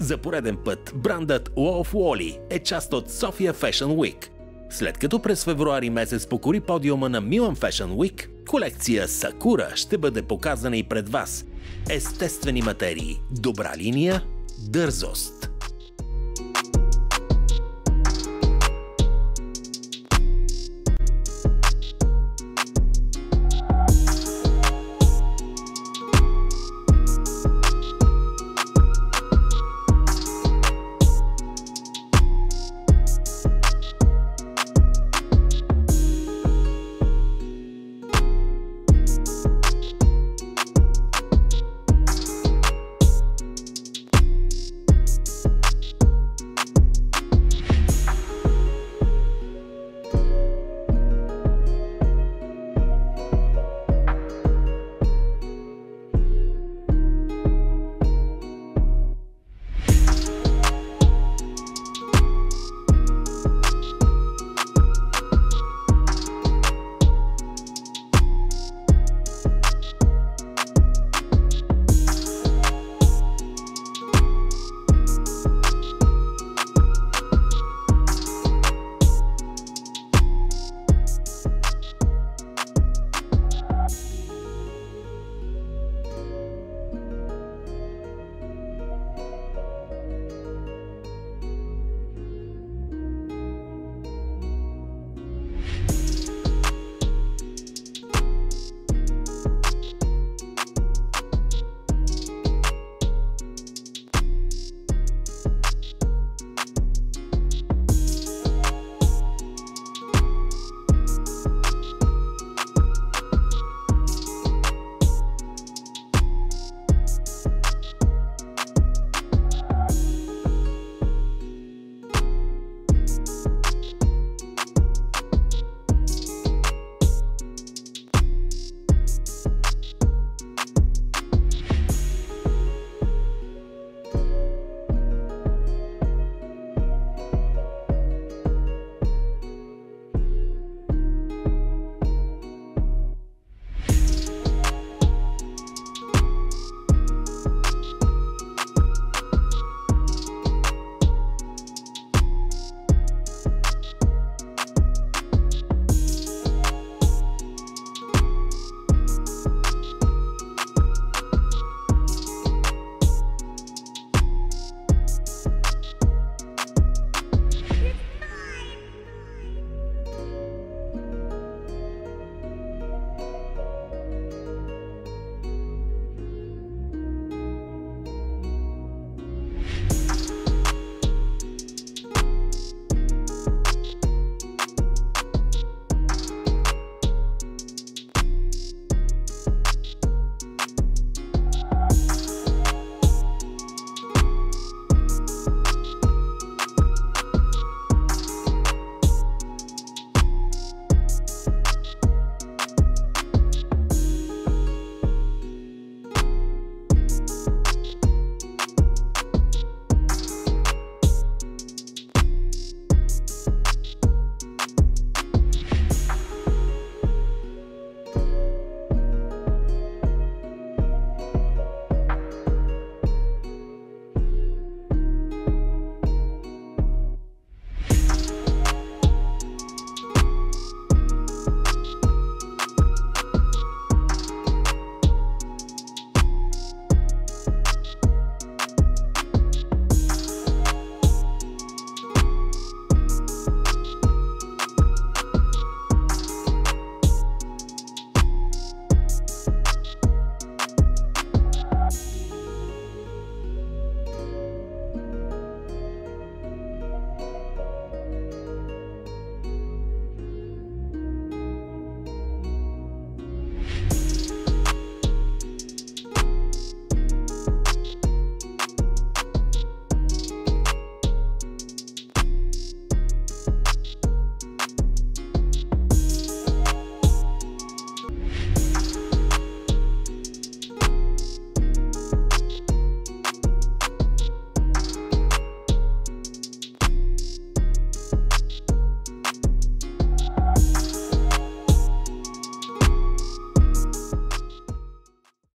За пореден път брандът Wolf Wally е част от Sofia Fashion Week. След като през февруари месец покори подиума на Milan Fashion Week, колекция Sakura ще бъде показана и пред вас. Естествени материи, добра линия, дързост –